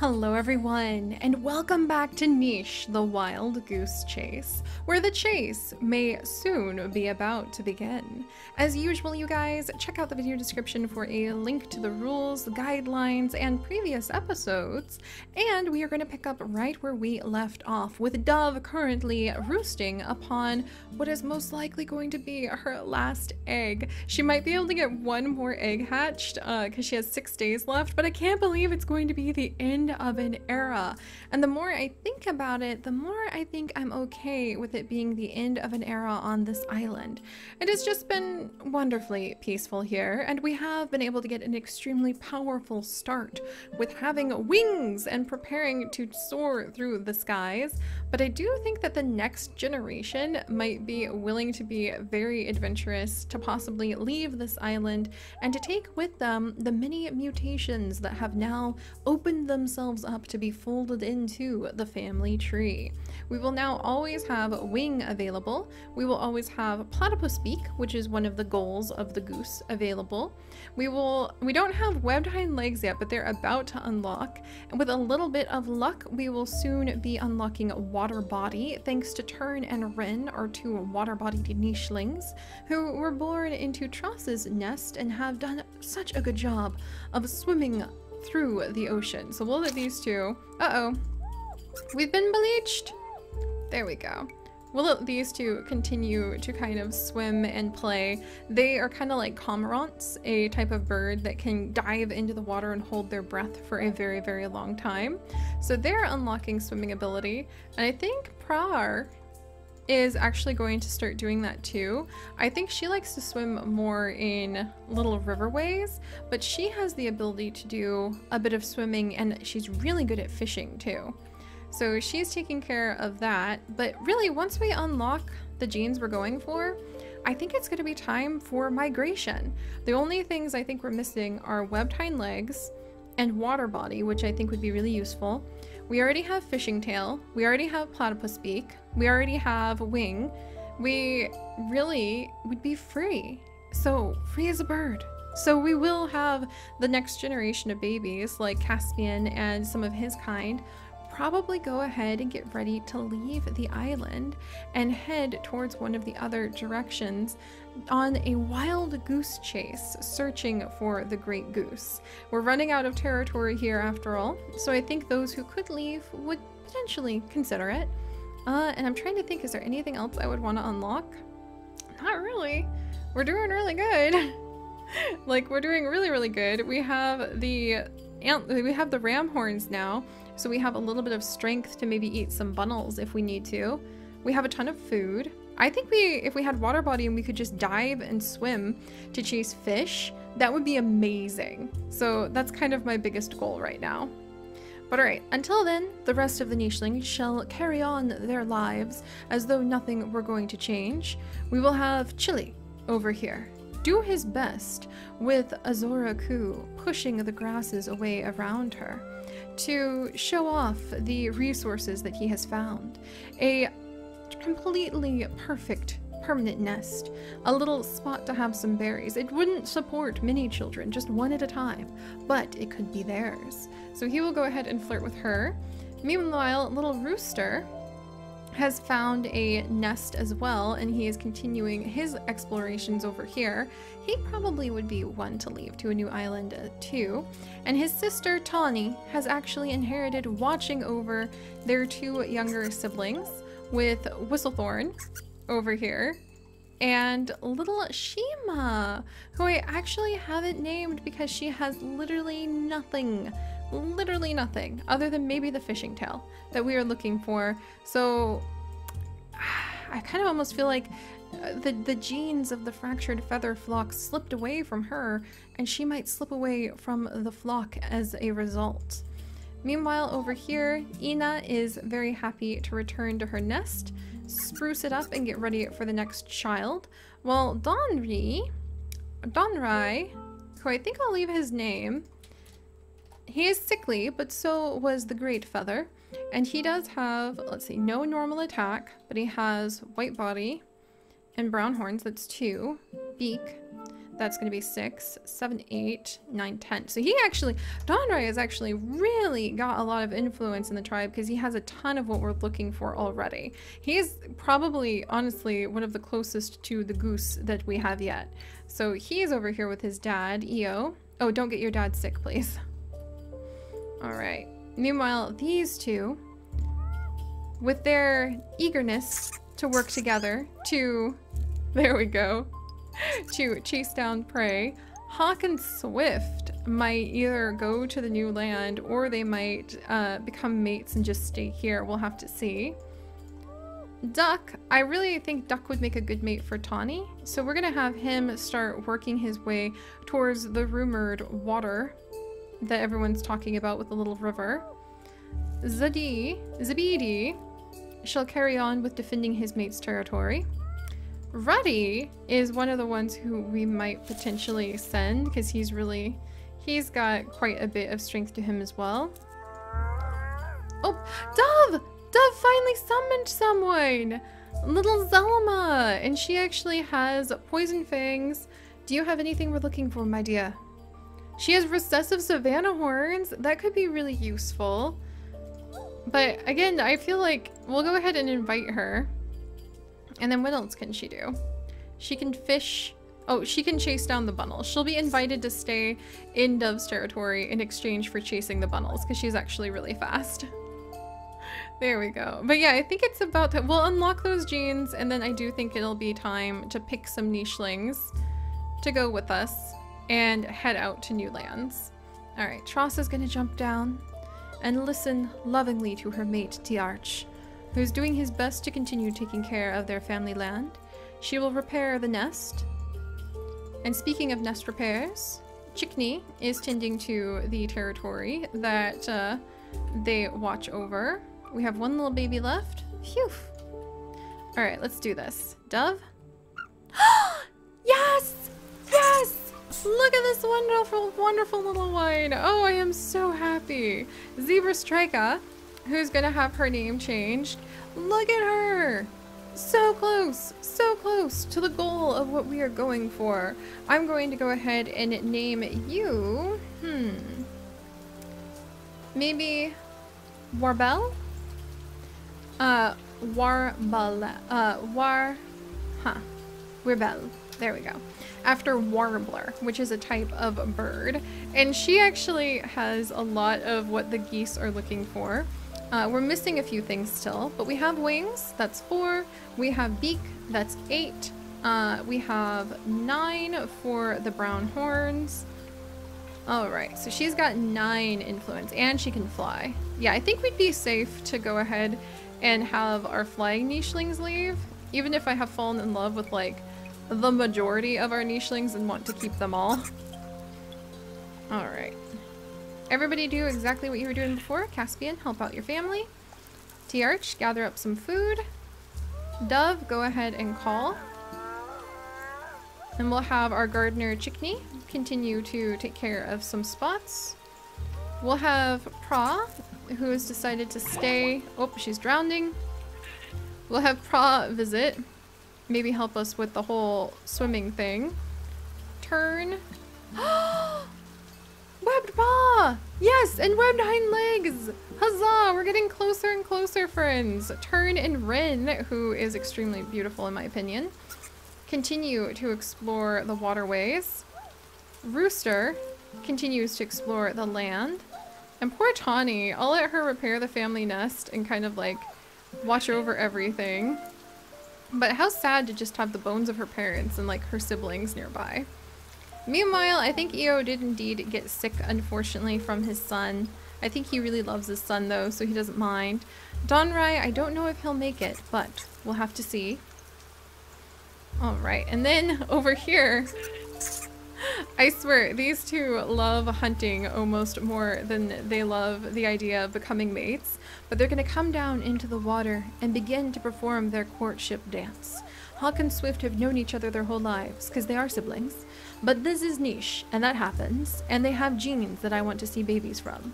Hello everyone, and welcome back to Niche, the Wild Goose Chase, where the chase may soon be about to begin. As usual, you guys, check out the video description for a link to the rules, guidelines, and previous episodes, and we are going to pick up right where we left off, with Dove currently roosting upon what is most likely going to be her last egg. She might be able to get one more egg hatched, because uh, she has six days left, but I can't believe it's going to be the end of an era. And the more I think about it, the more I think I'm okay with it being the end of an era on this island. It has just been wonderfully peaceful here, and we have been able to get an extremely powerful start with having wings and preparing to soar through the skies. But I do think that the next generation might be willing to be very adventurous to possibly leave this island and to take with them the many mutations that have now opened themselves up to be folded into the family tree. We will now always have wing available. We will always have platypus beak, which is one of the goals of the goose available. We will we don't have webbed hind legs yet, but they're about to unlock. And with a little bit of luck, we will soon be unlocking water body, thanks to Turn and Ren, our two water-bodied nichelings, who were born into Tross's nest and have done such a good job of swimming through the ocean. So we'll let these two... Uh-oh. We've been bleached. There we go. We'll let these two continue to kind of swim and play. They are kind of like cormorants, a type of bird that can dive into the water and hold their breath for a very, very long time. So they're unlocking swimming ability. And I think Prar is actually going to start doing that too. I think she likes to swim more in little riverways, but she has the ability to do a bit of swimming and she's really good at fishing too. So she's taking care of that. But really, once we unlock the genes we're going for, I think it's going to be time for migration. The only things I think we're missing are webbed hind legs and water body, which I think would be really useful. We already have fishing tail. We already have platypus beak. We already have wing. We really would be free. So free as a bird. So we will have the next generation of babies like Caspian and some of his kind probably go ahead and get ready to leave the island and head towards one of the other directions on a wild goose chase searching for the great goose. We're running out of territory here after all, so I think those who could leave would potentially consider it. Uh, and I'm trying to think, is there anything else I would want to unlock? Not really. We're doing really good. like, we're doing really, really good. We have the we have the ram horns now, so we have a little bit of strength to maybe eat some bunnels if we need to. We have a ton of food. I think we, if we had water body and we could just dive and swim to chase fish, that would be amazing. So that's kind of my biggest goal right now. But alright, until then, the rest of the nichelings shall carry on their lives as though nothing were going to change. We will have Chili over here do his best with Azuraku pushing the grasses away around her to show off the resources that he has found. A completely perfect permanent nest, a little spot to have some berries. It wouldn't support many children, just one at a time, but it could be theirs. So he will go ahead and flirt with her. Meanwhile, little Rooster has found a nest as well and he is continuing his explorations over here, he probably would be one to leave to a new island uh, too. And his sister Tawny has actually inherited watching over their two younger siblings with Whistlethorn over here and little Shima, who I actually haven't named because she has literally nothing literally nothing other than maybe the fishing tail that we are looking for. So I kind of almost feel like uh, the, the genes of the fractured feather flock slipped away from her and she might slip away from the flock as a result. Meanwhile, over here, Ina is very happy to return to her nest, spruce it up and get ready for the next child, while Donri, Donrai, who I think I'll leave his name, he is sickly, but so was the Great Feather. And he does have, let's see, no normal attack, but he has white body and brown horns, that's two. Beak. That's going to be six, seven, eight, nine, ten. So he actually, Donrai has actually really got a lot of influence in the tribe because he has a ton of what we're looking for already. He's probably, honestly, one of the closest to the goose that we have yet. So he's over here with his dad, Io. Oh, don't get your dad sick, please. All right. Meanwhile, these two, with their eagerness to work together to, there we go, to chase down prey. Hawk and Swift might either go to the new land or they might uh, become mates and just stay here. We'll have to see. Duck, I really think Duck would make a good mate for Tawny. So we're gonna have him start working his way towards the rumored water that everyone's talking about with the little river. Zadi, Zabidi shall carry on with defending his mate's territory. Ruddy is one of the ones who we might potentially send because he's really, he's got quite a bit of strength to him as well. Oh, Dove! Dove finally summoned someone! Little Zelma! And she actually has poison fangs. Do you have anything we're looking for, my dear? She has recessive savannah horns. That could be really useful. But again, I feel like we'll go ahead and invite her. And then what else can she do? She can fish. Oh, she can chase down the bunnels. She'll be invited to stay in Dove's territory in exchange for chasing the bunnels because she's actually really fast. there we go. But yeah, I think it's about to- we'll unlock those genes and then I do think it'll be time to pick some nichelings to go with us and head out to new lands. Alright, Tross is gonna jump down and listen lovingly to her mate, Tiarch who's doing his best to continue taking care of their family land. She will repair the nest. And speaking of nest repairs, Chickney is tending to the territory that uh, they watch over. We have one little baby left. Phew. All right, let's do this. Dove? Look at this wonderful, wonderful little one. Oh, I am so happy. Zebra Strika who's gonna have her name changed. Look at her! So close, so close to the goal of what we are going for. I'm going to go ahead and name you, hmm, maybe Warbel? Uh, Warbel, uh, War, huh, Warbel, there we go. After Warbler, which is a type of bird. And she actually has a lot of what the geese are looking for. Uh, we're missing a few things still, but we have wings, that's four. We have beak, that's eight. Uh, we have nine for the brown horns. All right, so she's got nine influence and she can fly. Yeah, I think we'd be safe to go ahead and have our flying nichelings leave, even if I have fallen in love with like the majority of our nichelings and want to keep them all. All right. Everybody do exactly what you were doing before. Caspian, help out your family. Tiarch, gather up some food. Dove, go ahead and call. And we'll have our gardener Chickney continue to take care of some spots. We'll have Pra, who has decided to stay. Oh, she's drowning. We'll have Pra visit. Maybe help us with the whole swimming thing. Turn. Webbed paw! Yes, and webbed hind legs! Huzzah! We're getting closer and closer, friends. Turn and Rin, who is extremely beautiful in my opinion, continue to explore the waterways. Rooster continues to explore the land. And poor Tawny, I'll let her repair the family nest and kind of like watch over everything. But how sad to just have the bones of her parents and like her siblings nearby. Meanwhile, I think Io did indeed get sick, unfortunately, from his son. I think he really loves his son, though, so he doesn't mind. Donrai, I don't know if he'll make it, but we'll have to see. Alright, and then over here, I swear, these two love hunting almost more than they love the idea of becoming mates, but they're going to come down into the water and begin to perform their courtship dance. Hawk and Swift have known each other their whole lives, because they are siblings. But this is niche, and that happens, and they have genes that I want to see babies from.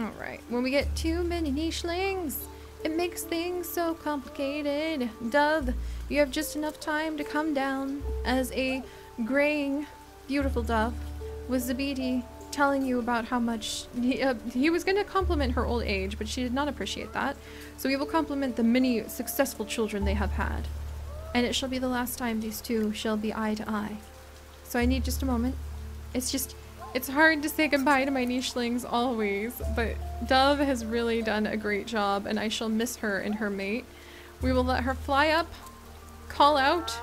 Alright, when we get too many nichelings, it makes things so complicated. Dove, you have just enough time to come down as a graying, beautiful dove, was Zabidi telling you about how much he, uh, he was going to compliment her old age, but she did not appreciate that. So he will compliment the many successful children they have had. And it shall be the last time these two shall be eye to eye. So I need just a moment. It's just, it's hard to say goodbye to my nichelings always, but Dove has really done a great job and I shall miss her and her mate. We will let her fly up, call out.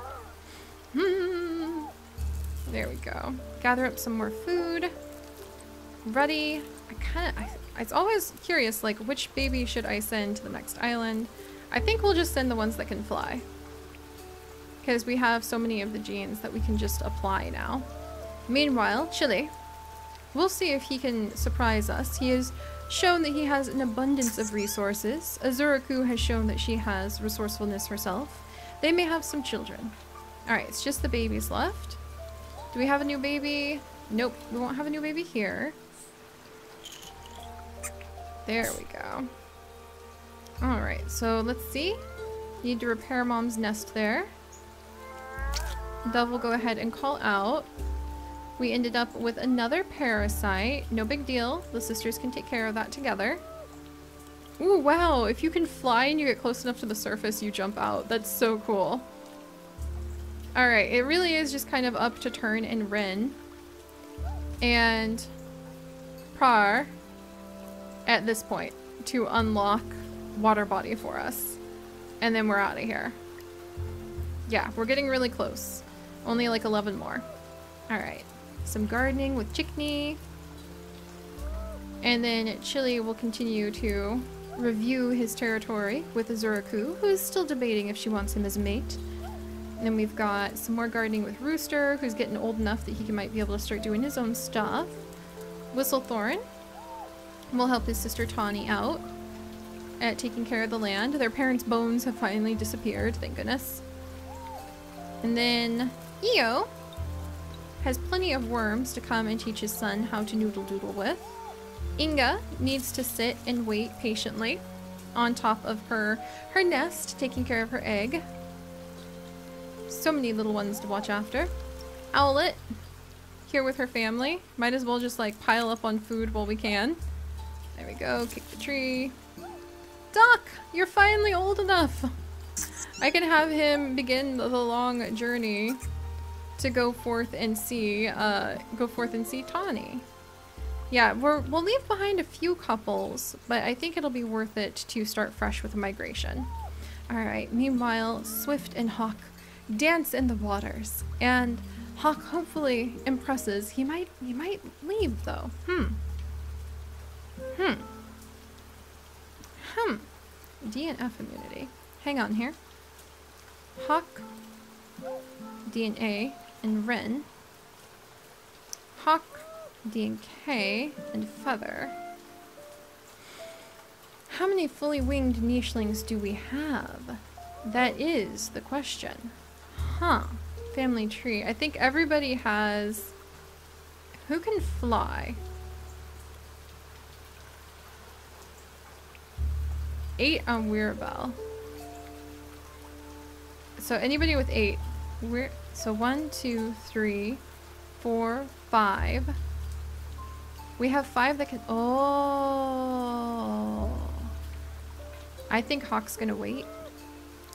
There we go. Gather up some more food. Ready. I kind of, I, I was always curious, like, which baby should I send to the next island? I think we'll just send the ones that can fly. Because we have so many of the genes that we can just apply now. Meanwhile, Chili. We'll see if he can surprise us. He has shown that he has an abundance of resources. Azuraku has shown that she has resourcefulness herself. They may have some children. Alright, it's just the babies left. Do we have a new baby? Nope, we won't have a new baby here. There we go. Alright, so let's see. Need to repair mom's nest there. Dove will go ahead and call out. We ended up with another parasite. No big deal. The sisters can take care of that together. Ooh, wow. If you can fly and you get close enough to the surface, you jump out. That's so cool. Alright, it really is just kind of up to Turn and Rin. And Prar at this point to unlock water body for us. And then we're out of here. Yeah, we're getting really close. Only like 11 more. Alright. Some gardening with Chickney. And then Chili will continue to review his territory with Azuraku, who is still debating if she wants him as a mate. And then we've got some more gardening with Rooster, who's getting old enough that he might be able to start doing his own stuff. Whistlethorn will help his sister Tawny out at taking care of the land. Their parents' bones have finally disappeared, thank goodness. And then Io has plenty of worms to come and teach his son how to noodle doodle with. Inga needs to sit and wait patiently on top of her her nest, taking care of her egg. So many little ones to watch after. Owlet, here with her family. Might as well just like pile up on food while we can. There we go, kick the tree. Doc, you're finally old enough. I can have him begin the long journey to go forth and see, uh, go forth and see Tawny. Yeah, we're, we'll leave behind a few couples, but I think it'll be worth it to start fresh with a migration. Alright, meanwhile, Swift and Hawk dance in the waters, and Hawk hopefully impresses. He might, he might leave though. Hmm. Hmm. Hmm. D and F immunity. Hang on here. Hawk, D and A, and Ren. Hawk, D and K, and Feather. How many fully winged nichelings do we have? That is the question. Huh. Family tree. I think everybody has... Who can fly? Eight on Weirabell. So anybody with eight. We're so one, two, three, four, five. We have five that can. Oh. I think Hawk's gonna wait.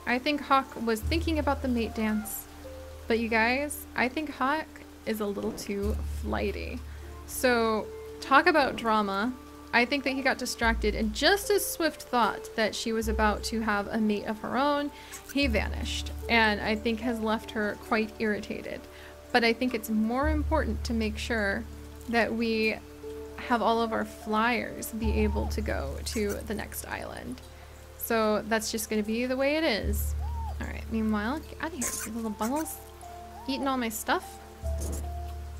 I think Hawk was thinking about the mate dance. But you guys, I think Hawk is a little too flighty. So, talk about drama. I think that he got distracted and just as Swift thought that she was about to have a mate of her own, he vanished and I think has left her quite irritated. But I think it's more important to make sure that we have all of our flyers be able to go to the next island. So that's just to be the way it is. Alright, meanwhile, get out of here, little bunnels. Eating all my stuff.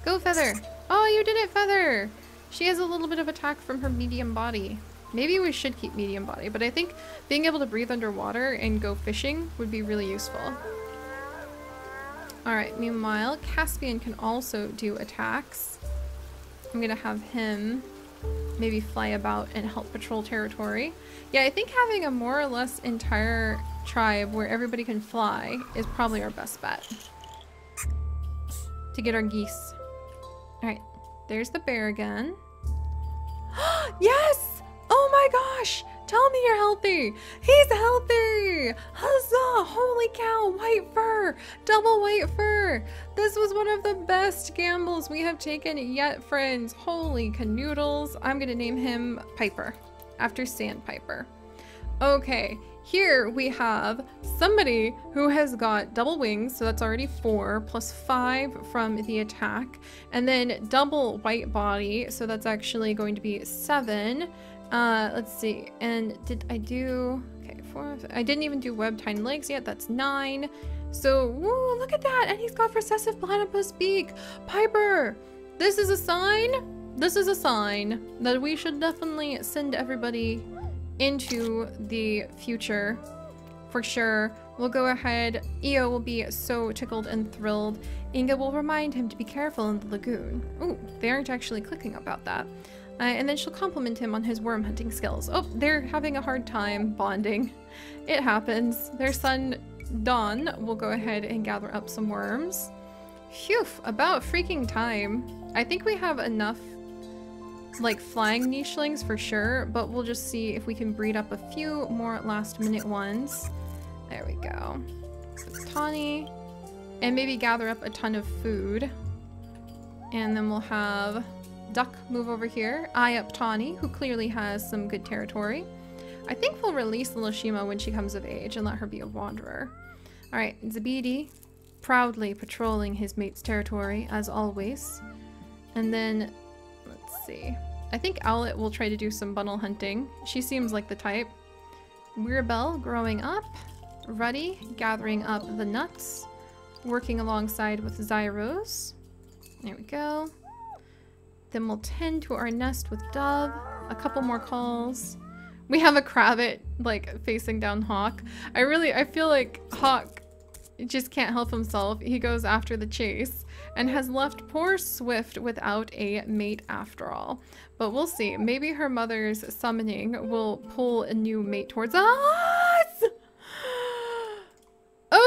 Go, Feather! Oh, you did it, Feather! She has a little bit of attack from her medium body. Maybe we should keep medium body, but I think being able to breathe underwater and go fishing would be really useful. Alright, meanwhile, Caspian can also do attacks. I'm gonna have him maybe fly about and help patrol territory. Yeah, I think having a more or less entire tribe where everybody can fly is probably our best bet. to get our geese. All right, there's the bear again. yes! Oh my gosh! Tell me you're healthy! He's healthy! Huzzah! Holy cow! White fur! Double white fur! This was one of the best gambles we have taken yet, friends. Holy canoodles. I'm gonna name him Piper after Sandpiper. Okay, here we have somebody who has got double wings, so that's already four, plus five from the attack, and then double white body, so that's actually going to be seven. Uh, let's see, and did I do, okay, four, I didn't even do webbed hind legs yet, that's nine. So, woo, look at that, and he's got recessive platypus beak. Piper, this is a sign, this is a sign that we should definitely send everybody into the future for sure. We'll go ahead. Io will be so tickled and thrilled. Inga will remind him to be careful in the lagoon. Ooh, they aren't actually clicking about that. Uh, and then she'll compliment him on his worm hunting skills. Oh, they're having a hard time bonding. It happens. Their son, Don, will go ahead and gather up some worms. Phew, about freaking time. I think we have enough like flying nichelings for sure, but we'll just see if we can breed up a few more last minute ones. There we go. Tawny. And maybe gather up a ton of food. And then we'll have Duck move over here. Eye up Tawny, who clearly has some good territory. I think we'll release Lashima when she comes of age and let her be a wanderer. Alright, Zabidi, proudly patrolling his mate's territory, as always. And then, let's see. I think Owlet will try to do some bunnel hunting. She seems like the type. Weirabelle growing up. Ruddy gathering up the nuts. Working alongside with Zyros. There we go. Then we'll tend to our nest with Dove. A couple more calls. We have a Crabbit, like, facing down Hawk. I really, I feel like Hawk just can't help himself. He goes after the chase and has left poor Swift without a mate after all. But we'll see. Maybe her mother's summoning will pull a new mate towards us!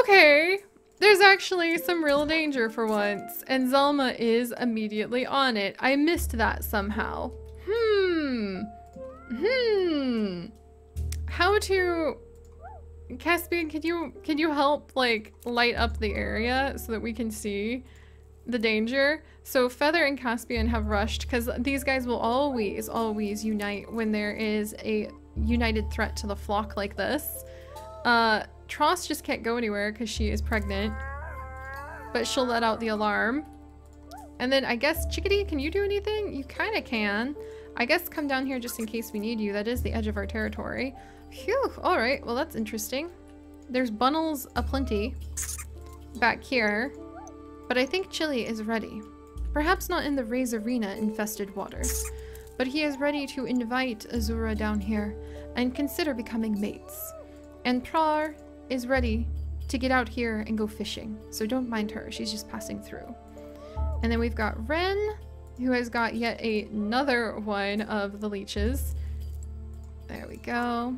Okay. There's actually some real danger for once, and Zelma is immediately on it. I missed that somehow. Hmm. Hmm. How to... Caspian, can you can you help like light up the area so that we can see the danger? So Feather and Caspian have rushed because these guys will always, always unite when there is a united threat to the flock like this. Uh, Tross just can't go anywhere because she is pregnant, but she'll let out the alarm. And then I guess Chickadee, can you do anything? You kind of can. I guess come down here just in case we need you. That is the edge of our territory. Phew, alright, well that's interesting. There's Bunnels aplenty back here, but I think Chili is ready. Perhaps not in the Razorina infested waters, but he is ready to invite Azura down here and consider becoming mates. And Prar is ready to get out here and go fishing, so don't mind her, she's just passing through. And then we've got Ren, who has got yet another one of the leeches. There we go.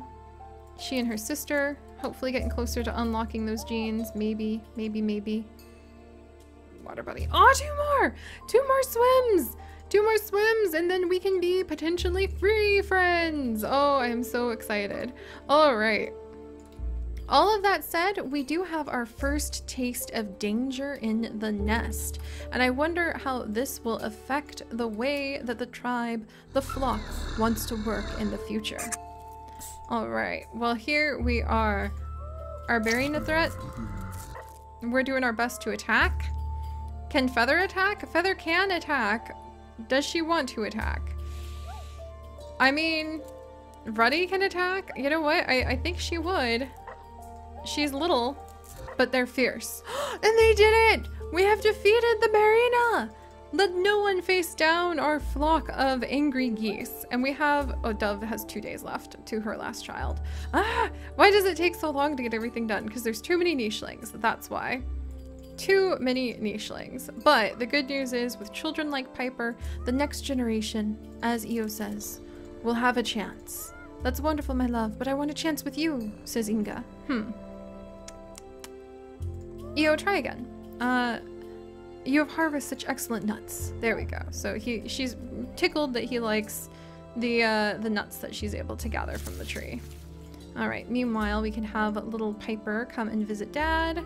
She and her sister, hopefully getting closer to unlocking those genes. Maybe, maybe, maybe. Water body. Oh, two more! Two more swims! Two more swims and then we can be potentially free friends! Oh, I am so excited. All right. All of that said, we do have our first taste of danger in the nest, and I wonder how this will affect the way that the tribe, the flock, wants to work in the future. Alright, well here we are. Are bearyena threat? We're doing our best to attack. Can Feather attack? Feather can attack. Does she want to attack? I mean, Ruddy can attack? You know what? I, I think she would. She's little, but they're fierce. and they did it! We have defeated the Marina! Let no one face down our flock of angry geese. And we have, oh, Dove has two days left to her last child. Ah, why does it take so long to get everything done? Because there's too many nichelings, that's why. Too many nichelings. But the good news is, with children like Piper, the next generation, as Io says, will have a chance. That's wonderful, my love, but I want a chance with you, says Inga. Hmm. Io, try again. Uh, you have harvested such excellent nuts. There we go. So he she's tickled that he likes the uh, the nuts that she's able to gather from the tree. All right. Meanwhile, we can have little Piper come and visit Dad.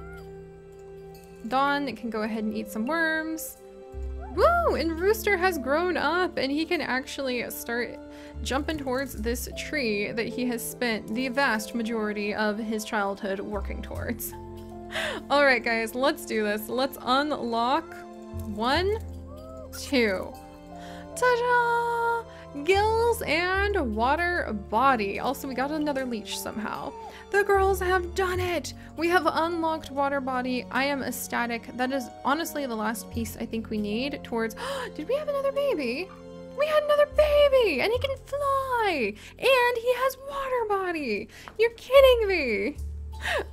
Dawn can go ahead and eat some worms. Woo! And Rooster has grown up and he can actually start jumping towards this tree that he has spent the vast majority of his childhood working towards. All right, guys, let's do this. Let's unlock one, two. Ta-da! Gills and water body. Also, we got another leech somehow. The girls have done it! We have unlocked water body. I am ecstatic. That is honestly the last piece I think we need towards... Did we have another baby? We had another baby! And he can fly! And he has water body! You're kidding me!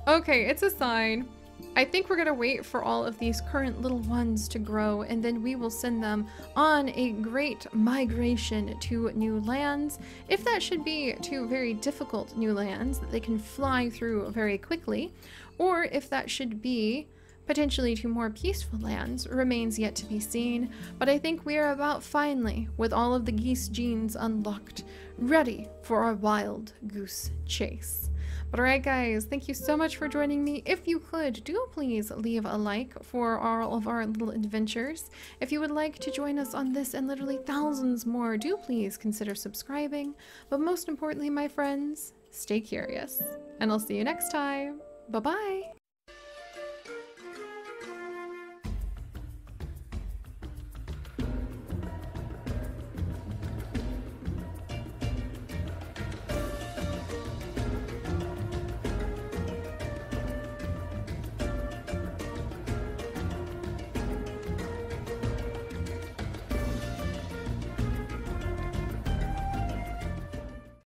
Okay, it's a sign. I think we're gonna wait for all of these current little ones to grow and then we will send them on a great migration to new lands. If that should be to very difficult new lands that they can fly through very quickly, or if that should be potentially to more peaceful lands remains yet to be seen, but I think we are about finally, with all of the geese genes unlocked, ready for our wild goose chase. But alright guys, thank you so much for joining me. If you could, do please leave a like for all of our little adventures. If you would like to join us on this and literally thousands more, do please consider subscribing. But most importantly, my friends, stay curious. And I'll see you next time. Bye-bye!